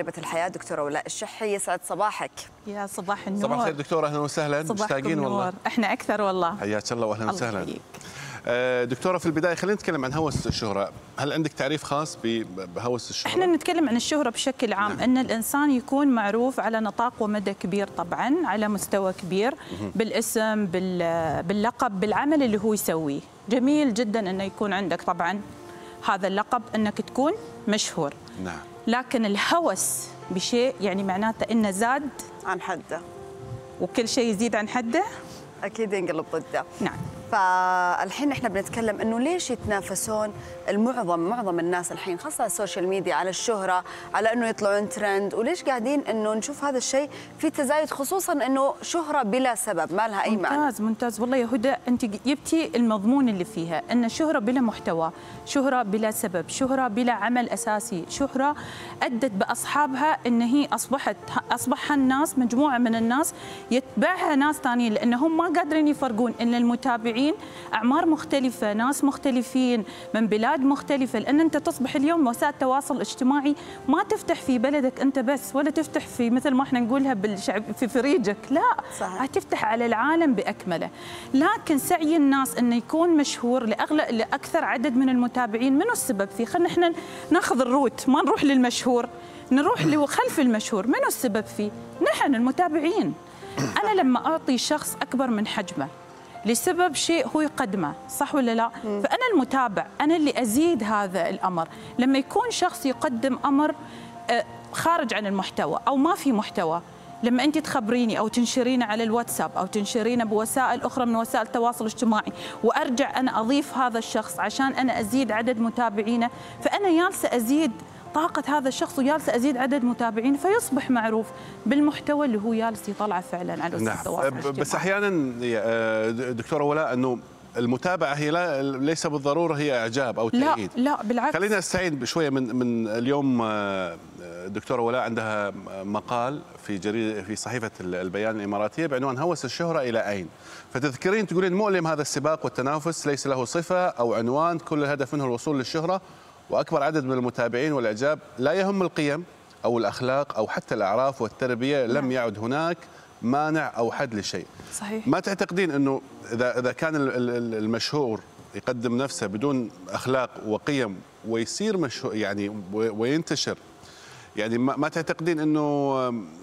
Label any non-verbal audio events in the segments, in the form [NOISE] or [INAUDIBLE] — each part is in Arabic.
تجربة الحياة دكتورة ولاء الشحي يسعد صباحك. يا صباح النور. صباح الخير دكتور أهلا وسهلا. مشتاقين والله. إحنا أكثر والله. حياك الله واهلا الله وسهلا. يحييك. آه، دكتورة في البداية خلينا نتكلم عن هوس الشهرة. هل عندك تعريف خاص بهوس الشهرة؟ إحنا نتكلم عن الشهرة بشكل عام. نعم. إن الإنسان يكون معروف على نطاق ومدى كبير طبعا على مستوى كبير بالاسم بال- باللقب بالعمل اللي هو يسويه. جميل جدا إنه يكون عندك طبعا هذا اللقب إنك تكون مشهور. نعم. لكن الهوس بشيء يعني معناته إنه زاد عن حده. وكل شيء يزيد عن حده؟ أكيد ينقلب ضده. نعم. فالحين إحنا بنتكلم إنه ليش يتنافسون المعظم معظم الناس الحين خاصة السوشيال ميديا على الشهرة على إنه يطلعون ترند وليش قاعدين إنه نشوف هذا الشيء في تزايد خصوصا إنه شهرة بلا سبب ما لها أي معنى. ممتاز ممتاز. والله يا هدى أنت جبتي المضمون اللي فيها إن شهرة بلا محتوى شهرة بلا سبب شهرة بلا عمل أساسي شهرة أدت بأصحابها إن هي اصبحت أصبح الناس مجموعة من الناس يتبعها ناس ثانيين لأنهم ما قادرين يفرقون إن المتابعين أعمار مختلفة ناس مختلفين من بلاد مختلفة لأن أنت تصبح اليوم وسائل التواصل الاجتماعي ما تفتح في بلدك أنت بس ولا تفتح في مثل ما إحنا نقولها بالشعب في فريجك لا صحيح. تفتح على العالم بأكمله. لكن سعي الناس إنه يكون مشهور لاغلب لأكثر عدد من المتابعين. منو السبب فيه؟ خلينا إحنا ناخذ الروت ما نروح للمشهور نروح لخلف [CLEARS THROAT] المشهور. منو السبب فيه؟ نحن المتابعين. أنا لما أعطي شخص أكبر من حجمه لسبب شيء هو يقدمه صح ولا لا؟ فأنا المتابع أنا اللي أزيد هذا الأمر. لما يكون شخص يقدم أمر آه، خارج عن المحتوى أو ما في محتوى لما أنت تخبريني أو تنشرينه على الواتساب أو تنشرينه بوسائل أخرى من وسائل التواصل الاجتماعي وأرجع أنا أضيف هذا الشخص عشان أنا أزيد عدد متابعينه فأنا جالسه أزيد طاقة هذا الشخص وجالسه أزيد عدد متابعين فيصبح معروف بالمحتوى اللي هو جالس يطلعه فعلا على نعم. التواصل بس أحيانا يا- آه، دكتورة ولاء إنه المتابعة هي لا ليس بالضرورة هي إعجاب أو لا تأييد. لا بالعكس. خلينا استعين بشوية من من اليوم آه، دكتورة ولاء عندها مقال في جريده في صحيفة البيان الإماراتية بعنوان هوس الشهرة إلى أين؟ فتذكرين تقولين مؤلم هذا السباق والتنافس ليس له صفة أو عنوان كل الهدف منه الوصول للشهرة. وأكبر عدد من المتابعين والإعجاب لا يهم القيم أو الأخلاق أو حتى الأعراف والتربية لم يعد هناك مانع أو حد لشيء. صحيح ما تعتقدين إنه اذا إذا كان ال- ال- المشهور يقدم نفسه بدون أخلاق وقيم ويصير مشهور يعني وينتشر يعني ما تعتقدين إنه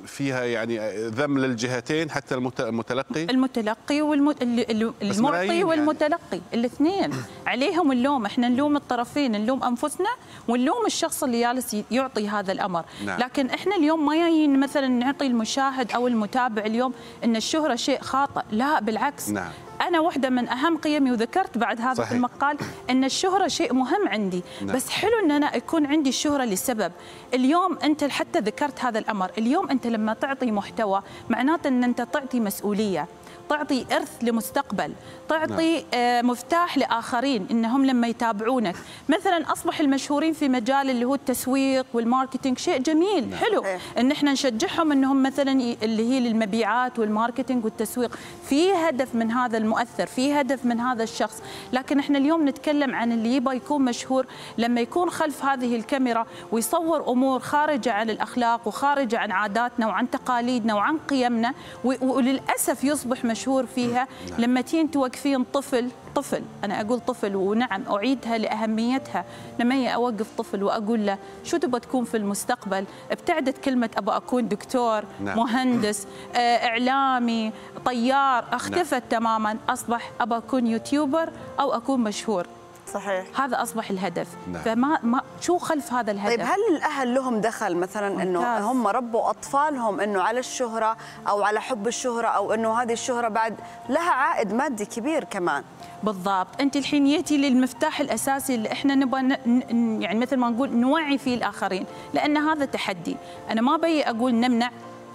فيها يعني ذم للجهتين حتى المت- المتلقي المتلقي والمت... ال- ال- بس المعطي ملايين يعني. والمتلقي الاثنين عليهم اللوم إحنا نلوم الطرفين نلوم أنفسنا ونلوم الشخص اللي جالس يعطي هذا الأمر نعم. لكن إحنا اليوم ما جايين مثلا نعطي المشاهد أو المتابع اليوم إن الشهرة شيء خاطئ لا بالعكس نعم. أنا واحدة من أهم قيمي وذكرت بعد هذا صحيح. في المقال إن الشهرة شيء مهم عندي نعم. بس حلو إن أنا يكون عندي الشهرة لسبب اليوم أنت حتى ذكرت هذا الأمر اليوم أنت لما تعطي محتوى معناته إن أنت تعطي مسؤولية تعطي إرث لمستقبل تعطي نعم. آه، مفتاح لآخرين إنهم لما يتابعونك مثلا أصبح المشهورين في مجال اللي هو التسويق وال marketing شيء جميل نعم. حلو. إن إحنا نشجعهم إنهم مثلا اللي هي للمبيعات وال marketing والتسويق في هدف من هذا المؤثر في هدف من هذا الشخص. لكن إحنا اليوم نتكلم عن اللي يبغى يكون مشهور. لما يكون خلف هذه الكاميرا ويصور أمور خارجة عن الأخلاق وخارجة عن عاداتنا وعن تقاليدنا وعن قيمنا وللأسف يصبح مشهور فيها. لما تين توقفين طفل طفل أنا أقول طفل ونعم أعيدها لأهميتها. لما هي أوقف طفل وأقول له شو تبغى تكون في المستقبل؟ ابتعدت كلمة ابى أكون دكتور نعم. مهندس آه، إعلامي طيار اختفت تماما. أصبح ابى أكون يوتيوبر أو أكون مشهور. صحيح. هذا أصبح الهدف. نعم. فما ما شو خلف هذا الهدف؟ طيب هل الأهل لهم دخل مثلا إنه. هم ربوا أطفالهم إنه على الشهرة أو على حب الشهرة أو إنه هذه الشهرة بعد لها عائد مادي كبير كمان؟ بالضبط. أنت الحين جيتي للمفتاح الأساسي اللي إحنا نبغى ن- ن- يعني مثل ما نقول نوعي فيه الآخرين لأن هذا تحدي. أنا ما بي أقول نمنع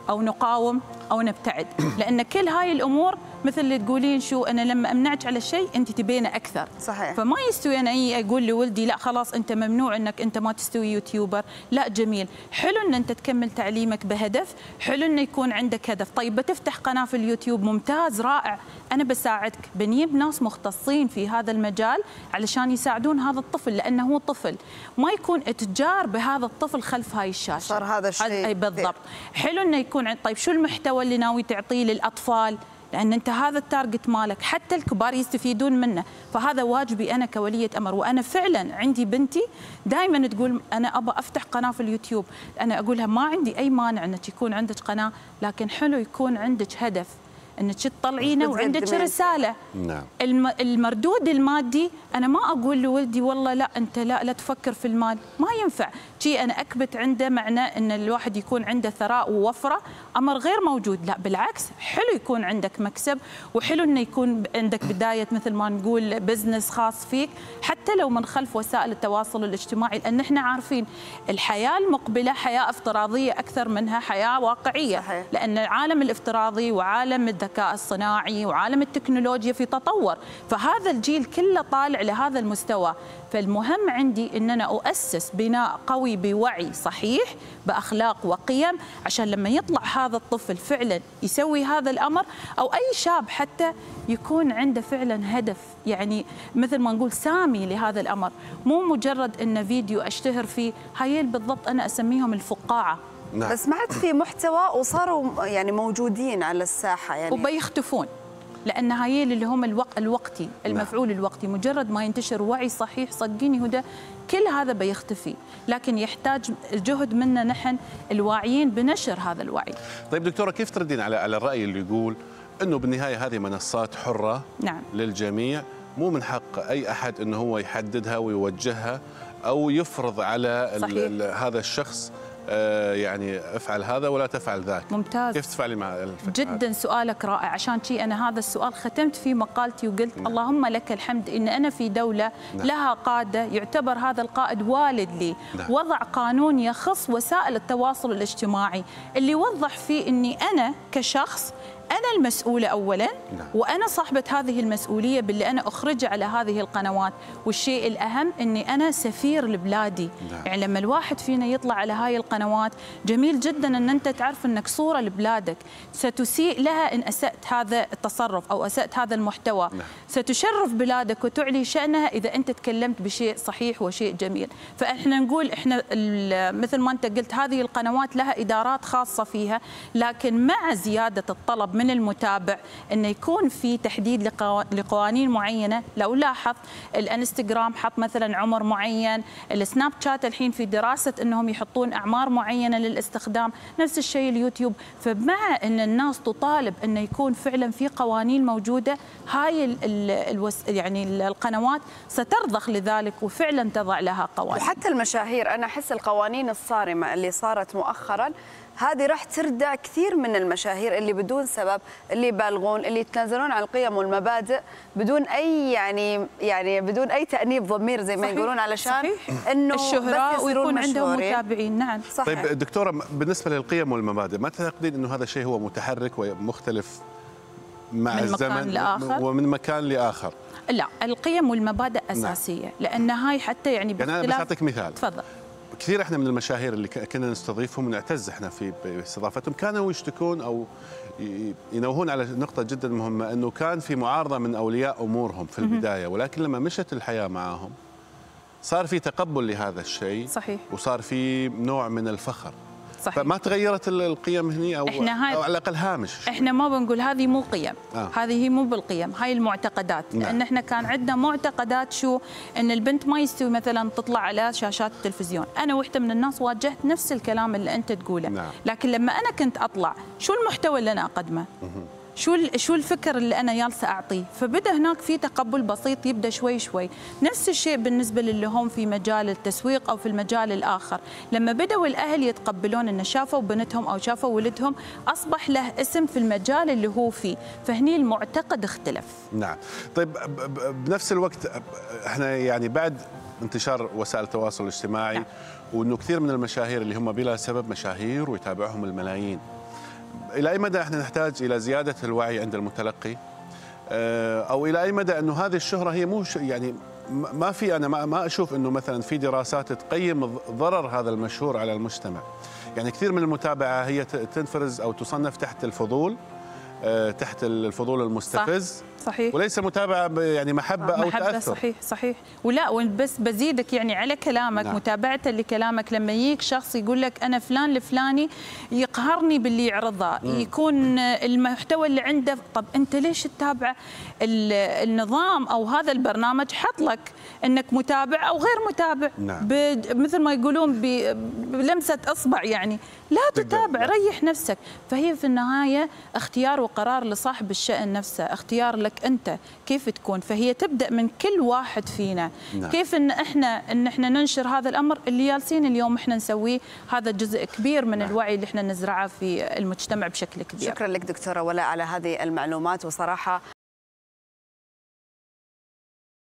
أو نقاوم أو نبتعد لأن كل هاي الأمور مثل اللي تقولين شو أنا لما أمنعك على الشيء أنت تبينه أكثر. صحيح. فما يستوي أنا اي أقول لولدي لا خلاص أنت ممنوع إنك أنت ما تستوي YouTuber. لا جميل. حلو إن أنت تكمل تعليمك بهدف. حلو إنه يكون عندك هدف. طيب بتفتح قناة في اليوتيوب ممتاز رائع. أنا بساعدك. بنجيب ناس مختصين في هذا المجال علشان يساعدون هذا الطفل لأنه هو طفل. ما يكون إتجار بهذا الطفل خلف هاي الشاشة. صار هذا الشيء أي. بالضبط. حلو إنه يكون عند طيب شو المحتوى اللي ناوي تعطيه للأطفال؟ لأن أنت هذا ال target مالك حتى الكبار يستفيدون منه. فهذا واجبي أنا كولية أمر. وأنا فعلا عندي بنتي دائما تقول أنا أبى أفتح قناة في اليوتيوب. أنا أقولها ما عندي أي مانع أنك يكون عندك قناة لكن حلو يكون عندك هدف. انك تطلعينه وعندك. رسالة. نعم. الم- المردود المادي أنا ما أقول لولدي والله لا أنت لا لا تفكر في المال. ما ينفع. شي أنا أكبت عنده معنى إن الواحد يكون عنده ثراء ووفرة أمر غير موجود. لا بالعكس حلو يكون عندك مكسب وحلو إنه يكون عندك بداية مثل ما نقول بزنس خاص فيك حتى لو من خلف وسائل التواصل الاجتماعي لأن إحنا عارفين الحياة المقبلة حياة افتراضية أكثر منها حياة واقعية. صحيح. لأن العالم الافتراضي وعالم الذكاء الصناعي وعالم التكنولوجيا في تطور فهذا الجيل كله طالع لهذا المستوى. فالمهم عندي ان أنا أؤسس بناء قوي بوعي صحيح بأخلاق وقيم عشان لما يطلع هذا الطفل فعلا يسوي هذا الأمر أو أي شاب حتى يكون عنده فعلا هدف. يعني مثل ما نقول سامي لهذا الأمر. مو مجرد إن فيديو أشتهر فيه هاي بالضبط أنا أسميهم الفقاعة. نعم. بس ما عاد في محتوى وصاروا يعني موجودين على الساحة يعني. وبيختفون لأن هاي اللي هم الوق... الوقتي المفعول الوقتي مجرد ما ينتشر وعي صحيح صدقيني هدى كل هذا بيختفي. لكن يحتاج جهد منا نحن الواعيين بنشر هذا الوعي. طيب دكتورة كيف تردين على على الرأي اللي يقول إنه بالنهاية هذه منصات حرة نعم. للجميع مو من حق أي أحد إنه هو يحددها ويوجهها أو يفرض على صحيح. هذا الشخص يعني افعل هذا ولا تفعل ذاك ممتاز. كيف تفعلي مع الفكرة جدا سؤالك رائع عشان شي أنا هذا السؤال ختمت فيه مقالتي وقلت نعم. اللهم لك الحمد إن أنا في دولة نعم. لها قادة يعتبر هذا القائد والد لي نعم. وضع قانون يخص وسائل التواصل الاجتماعي اللي وضح فيه إني أنا كشخص أنا المسؤولة اولا نعم. وأنا صاحبة هذه المسؤولية باللي أنا اخرجه على هذه القنوات والشيء الأهم إني أنا سفير لبلادي نعم. يعني لما الواحد فينا يطلع على هاي القنوات جميل جدا إن أنت تعرف إنك صورة لبلادك ستسيء لها إن أسأت هذا التصرف أو أسأت هذا المحتوى نعم. ستشرف بلادك وتعلي شأنها إذا أنت تكلمت بشيء صحيح وشيء جميل فإحنا نقول إحنا ال- مثل ما أنت قلت هذه القنوات لها إدارات خاصة فيها لكن مع زيادة الطلب من المتابع انه يكون في تحديد لقوا- لقوانين معينة. لو لاحظ الانستغرام حط مثلا عمر معين السناب شات الحين في دراسة إنهم يحطون أعمار معينة للاستخدام نفس الشيء اليوتيوب. فمع إن الناس تطالب انه يكون فعلا في قوانين موجودة هاي ال ال الوس يعني القنوات سترضخ لذلك وفعلا تضع لها قوانين. وحتى المشاهير أنا أحس القوانين الصارمة اللي صارت مؤخرا هذه راح تردع كثير من المشاهير اللي بدون سبب. اللي يبالغون اللي يتنازلون عن القيم والمبادئ بدون أي يعني يعني بدون أي تأنيب ضمير زي ما صحيح، يقولون علشان صحيح. إنه يصيرون ويكون عندهم. متابعين. نعم. صحيح. طيب دكتورة بالنسبة للقيم والمبادئ ما تعتقدين إنه هذا الشيء هو متحرك ومختلف مع من مكان الزمن؟ لآخر؟ ومن مكان لآخر. لا القيم والمبادئ أساسية لأن هاي حتى يعني يعني أنا بس باختلاف اعطيك مثال. تفضل. كثير إحنا من المشاهير اللي كنا نستضيفهم ونعتز إحنا في باستضافتهم. كانوا يشتكون أو ينوهون على نقطة جدا مهمة إنه كان في معارضة من أولياء أمورهم في البداية ولكن لما مشت الحياة معهم صار في تقبل لهذا الشيء صحيح. وصار في نوع من الفخر. صحيح. فما تغيرت ال- القيم هني أو إحنا هاي- أو على الأقل هامش؟ إحنا ما بنقول هذه مو قيم. آه. هذه هي مو بالقيم هاي المعتقدات. نعم. لأن إحنا كان عندنا معتقدات شو؟ إن البنت ما يستوي مثلا تطلع على شاشات التلفزيون. أنا وحدة من الناس واجهت نفس الكلام اللي أنت تقوله. نعم. لكن لما أنا كنت أطلع شو المحتوى اللي أنا أقدمه؟ شو شو الفكر اللي أنا جالسه اعطيه فبدأ هناك في تقبل بسيط يبدأ شوي شوي. نفس الشيء بالنسبة للي هم في مجال التسويق أو في المجال الآخر. لما بدأوا الأهل يتقبلون ان شافوا بنتهم أو شافوا ولدهم أصبح له اسم في المجال اللي هو فيه. فهني المعتقد اختلف. نعم. طيب بنفس الوقت إحنا يعني بعد انتشار وسائل التواصل الاجتماعي نعم. وإنه كثير من المشاهير اللي هم بلا سبب مشاهير ويتابعهم الملايين. إلى أي مدى إحنا نحتاج إلى زيادة الوعي عند المتلقي؟ آه، أو إلى أي مدى أنه هذه الشهرة هي مو يعني ما في أنا ما أشوف أنه مثلا في دراسات تقيم ضرر هذا المشهور على المجتمع. يعني كثير من المتابعة هي تنفرز أو تصنف تحت الفضول. تحت الفضول المستفز. صحيح. وليس متابعة يعني محبة أو محبة تأثر. صحيح صحيح. ولا وبس بزيدك يعني على كلامك نعم. نعم. متابعة لكلامك. لما يجيك شخص يقول لك أنا فلان الفلاني يقهرني باللي يعرضه. يكون المحتوى اللي عنده طب أنت ليش تتابع ال- النظام أو هذا البرنامج؟ حط لك أنك متابع أو غير متابع. نعم. مثل ما يقولون ب- بلمسة أصبع يعني. لا تتابع لا. ريح نفسك. فهي في النهاية اختيار وقرار لصاحب الشأن نفسه. اختيار لك أنت كيف تكون. فهي تبدأ من كل واحد فينا. نعم. كيف إن إحنا إن إحنا ننشر هذا الأمر اللي جالسين اليوم إحنا نسويه. هذا جزء كبير من نعم. الوعي اللي إحنا نزرعه في المجتمع بشكل كبير. شكرا لك دكتورة ولاء على هذه المعلومات. وصراحة